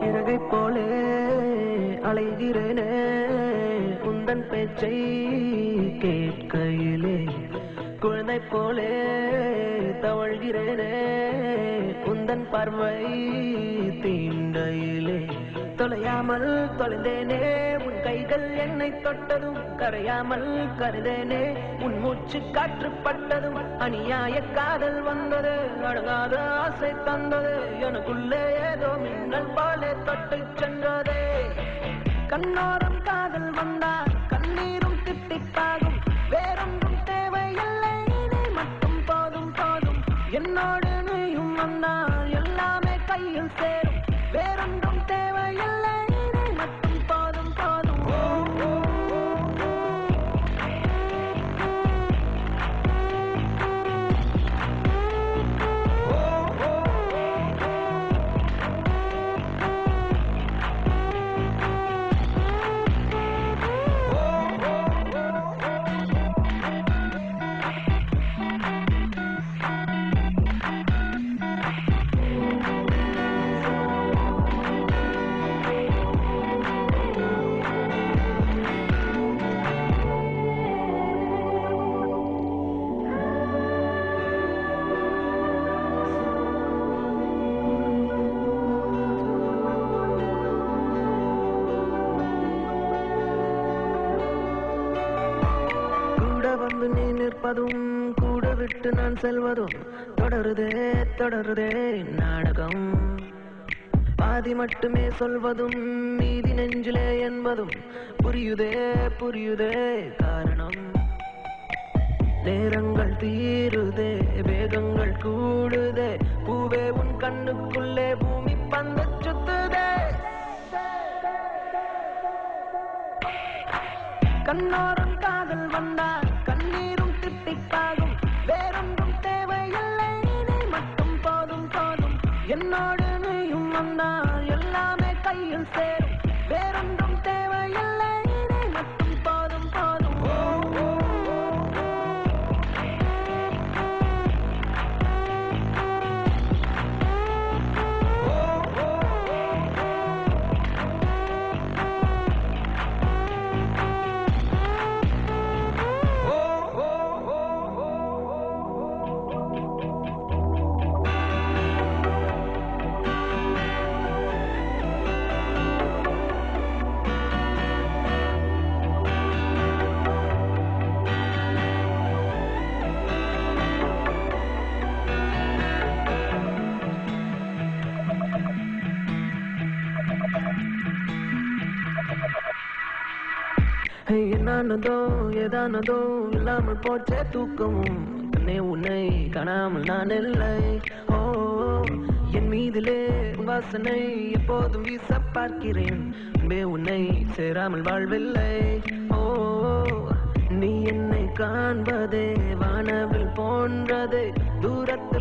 இறகை போலே அலைகிறேனே உந்தன் பேச்சை கேட்கையிலே குழந்தை போலே தவழ்கிறேனே. உந்தன் பார்வை தீண்டையிலே. தொலையாமல் தொலைந்தேனே உன் கைகள் என்னை தொட்டதும் கரையாமல் கருதேனே. உன் மூச்சு காற்று பட்டதும் அநியாய காதல் வந்தது அடங்காத ஆசை தந்தது. எனக்குள்ளே ஏதோ மின்னல் பாலே தொட்டு சென்றதே. கண்ணோரம் காதல் வந்தா கண்ணீரும் திட்டிப்பாகும் வேறொன்றும் தேவையில்லை நீ மட்டும் போதும் போதும். என்னோடு நீயும் வந்தான் எல்லாமே கேட்பதும் கூட விட்டு நான் செல்வதும் தொடருதே தொடருதே நாடகம். பாதி மட்டுமே சொல்வதும் மீதி நெஞ்சிலே என்பதும் புரியுதே புரியுதே காரணம். நேரங்கள் தீருதே வேகங்கள் கூடுதே பூவே உன் கண்ணுக்குள்ளே பூமி பந்து சுத்துதே. கண்ணோரம் காதல் வந்தால் கண்ணீரும் வேறொன்றும் தேவையில்லை. நீ மட்டும் போதும் போதும். என்னோடு நீயும் வந்தால் எல்லாமே கையில் சேரும். என்னானதோ ஏதானதோ இல்லாமல் போச்சே தூக்கமும். தன்னை உன்னை காணாமல் நான் இல்லை. ஓ என் மீதிலே வாசனை எப்போதும் வீச பார்க்கிறேன். அன்பே உன்னை சேராமல் வாழ்வில்லை. ஓ நீ என்னை காண்பதே வானவில் போன்றதே தூரத்தை